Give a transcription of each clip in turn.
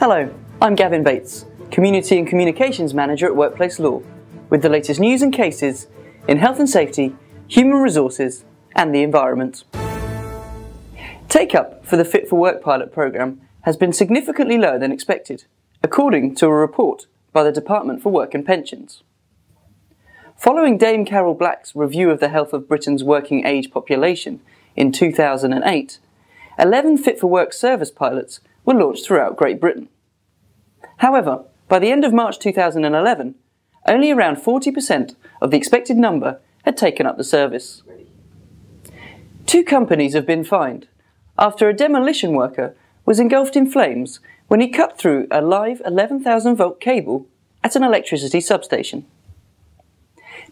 Hello, I'm Gavin Bates, Community and Communications Manager at Workplace Law, with the latest news and cases in health and safety, human resources, and the environment. Take up for the Fit for Work pilot programme has been significantly lower than expected, according to a report by the Department for Work and Pensions. Following Dame Carol Black's review of the health of Britain's working age population in 2008, 11 Fit for Work service pilots were launched throughout Great Britain. However, by the end of March 2011, only around 40% of the expected number had taken up the service. Two companies have been fined after a demolition worker was engulfed in flames when he cut through a live 11,000 volt cable at an electricity substation.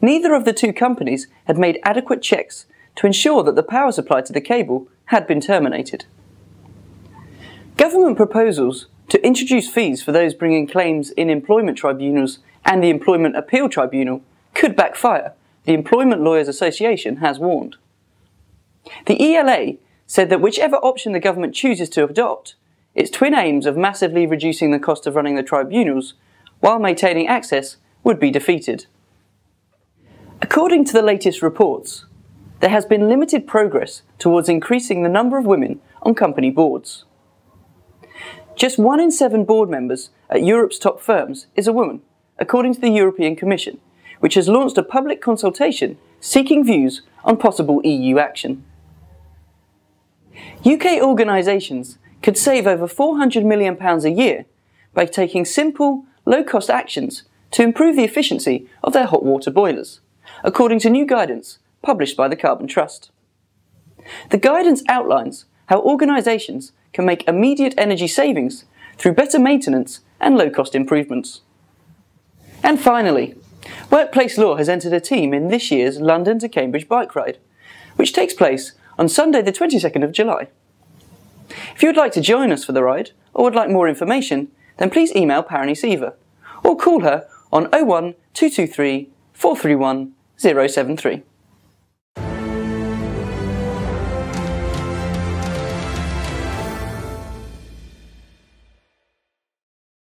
Neither of the two companies had made adequate checks to ensure that the power supply to the cable had been terminated. Government proposals to introduce fees for those bringing claims in employment tribunals and the Employment Appeal Tribunal could backfire, the Employment Lawyers Association has warned. The ELA said that whichever option the government chooses to adopt, its twin aims of massively reducing the cost of running the tribunals while maintaining access would be defeated. According to the latest reports, there has been limited progress towards increasing the number of women on company boards. Just one in seven board members at Europe's top firms is a woman, according to the European Commission, which has launched a public consultation seeking views on possible EU action. UK organisations could save over £400 million a year by taking simple, low cost actions to improve the efficiency of their hot water boilers, according to new guidance published by the Carbon Trust. The guidance outlines how organisations can make immediate energy savings through better maintenance and low cost improvements. And finally, Workplace Law has entered a team in this year's London to Cambridge bike ride, which takes place on Sunday the 22nd of July. If you would like to join us for the ride or would like more information, then please email Parani Siva or call her on 01 223 431 073.